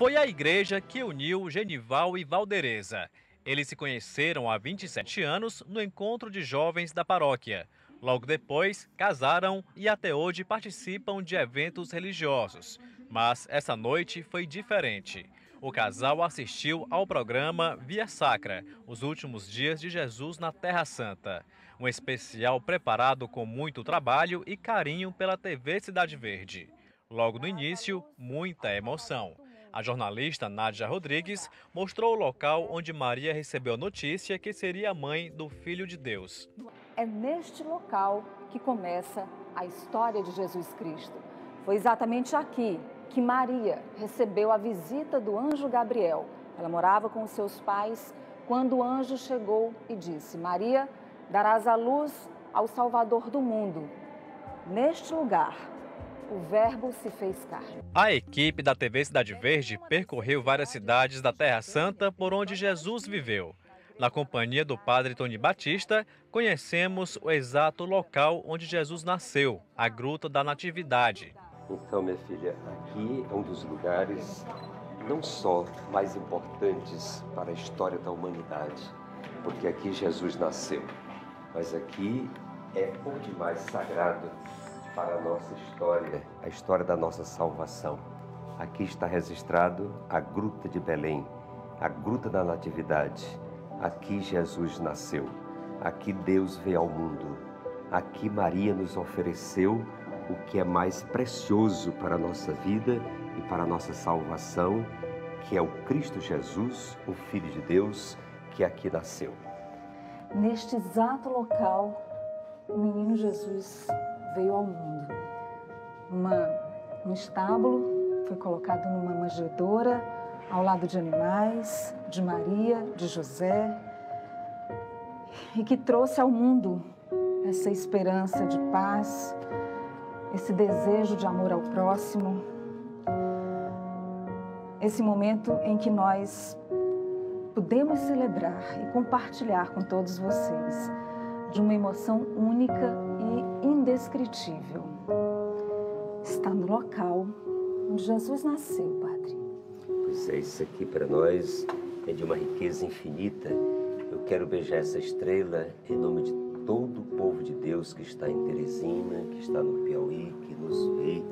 Foi a igreja que uniu Genival e Valdereza. Eles se conheceram há 27 anos no encontro de jovens da paróquia. Logo depois, casaram e até hoje participam de eventos religiosos. Mas essa noite foi diferente. O casal assistiu ao programa Via Sacra, os últimos dias de Jesus na Terra Santa. Um especial preparado com muito trabalho e carinho pela TV Cidade Verde. Logo no início, muita emoção. A jornalista Nádia Rodrigues mostrou o local onde Maria recebeu a notícia que seria a mãe do Filho de Deus. É neste local que começa a história de Jesus Cristo. Foi exatamente aqui que Maria recebeu a visita do anjo Gabriel. Ela morava com seus pais quando o anjo chegou e disse: Maria, darás a luz ao Salvador do mundo. Neste lugar, o Verbo se fez carne. A equipe da TV Cidade Verde percorreu várias cidades da Terra Santa por onde Jesus viveu. Na companhia do padre Tony Batista, conhecemos o exato local onde Jesus nasceu, a Gruta da Natividade. Então, minha filha, aqui é um dos lugares não só mais importantes para a história da humanidade, porque aqui Jesus nasceu, mas aqui é onde mais sagrado para a nossa história, a história da nossa salvação. Aqui está registrado a Gruta de Belém, a Gruta da Natividade. Aqui Jesus nasceu. Aqui Deus veio ao mundo. Aqui Maria nos ofereceu o que é mais precioso para a nossa vida e para a nossa salvação, que é o Cristo Jesus, o Filho de Deus, que aqui nasceu. Neste exato local, o menino Jesus veio ao mundo. Uma, um estábulo foi colocado numa manjedoura ao lado de animais, de Maria, de José, e que trouxe ao mundo essa esperança de paz, esse desejo de amor ao próximo, esse momento em que nós podemos celebrar e compartilhar com todos vocês de uma emoção única e indescritível. Está no local onde Jesus nasceu, Padre. Pois é, isso aqui para nós é de uma riqueza infinita. Eu quero beijar essa estrela em nome de todo o povo de Deus que está em Teresina, que está no Piauí, que nos vê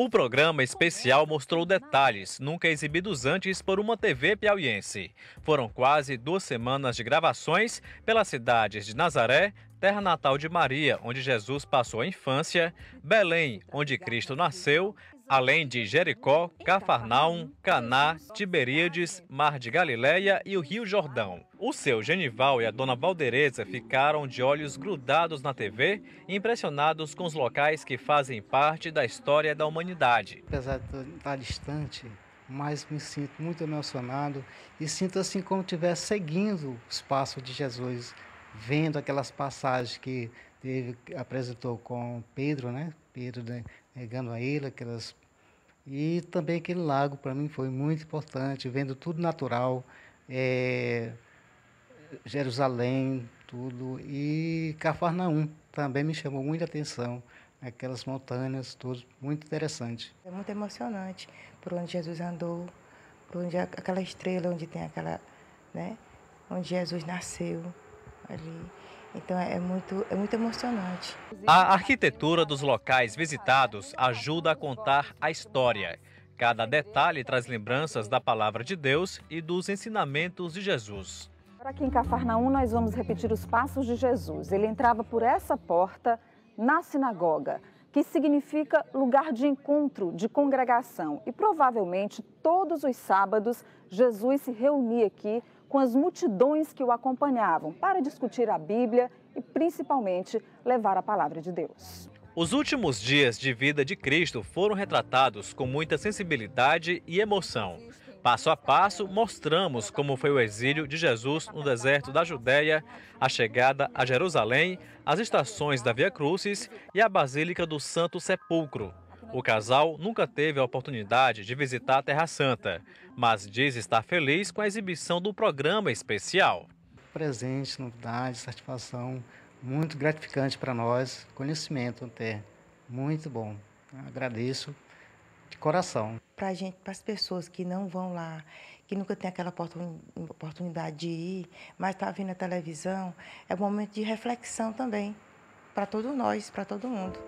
O programa especial mostrou detalhes nunca exibidos antes por uma TV piauiense. Foram quase duas semanas de gravações pelas cidades de Nazaré, terra natal de Maria, onde Jesus passou a infância, Belém, onde Cristo nasceu, além de Jericó, Cafarnaum, Caná, Tiberíades, Mar de Galileia e o Rio Jordão. O seu Genival e a dona Valdereza ficaram de olhos grudados na TV, impressionados com os locais que fazem parte da história da humanidade. Apesar de estar distante, mas me sinto muito emocionado e sinto assim como estivesse seguindo os passos de Jesus, vendo aquelas passagens que ele apresentou com Pedro, né? Pedro né? negando a ele, aquelas e também aquele lago para mim foi muito importante, vendo tudo natural, é, Jerusalém, tudo e Cafarnaum também me chamou muita atenção, aquelas montanhas, tudo muito interessante. É muito emocionante por onde Jesus andou, por onde aquela estrela onde tem aquela, né, onde Jesus nasceu ali. Então é muito, é muito emocionante. A arquitetura dos locais visitados ajuda a contar a história. Cada detalhe traz lembranças da palavra de Deus e dos ensinamentos de Jesus. Aqui em Cafarnaum nós vamos repetir os passos de Jesus. Ele entrava por essa porta na sinagoga, que significa lugar de encontro, de congregação. E provavelmente todos os sábados Jesus se reunia aqui com as multidões que o acompanhavam para discutir a Bíblia e principalmente levar a palavra de Deus. Os últimos dias de vida de Cristo foram retratados com muita sensibilidade e emoção. Passo a passo, mostramos como foi o exílio de Jesus no deserto da Judéia, a chegada a Jerusalém, as estações da Via Crucis e a Basílica do Santo Sepulcro. O casal nunca teve a oportunidade de visitar a Terra Santa, mas diz estar feliz com a exibição do programa especial. Presente, novidade, satisfação, muito gratificante para nós, conhecimento até, muito bom. Agradeço de coração. Para gente, para as pessoas que não vão lá, que nunca tem aquela oportunidade de ir, mas está vendo a televisão, é um momento de reflexão também para todos nós, para todo mundo.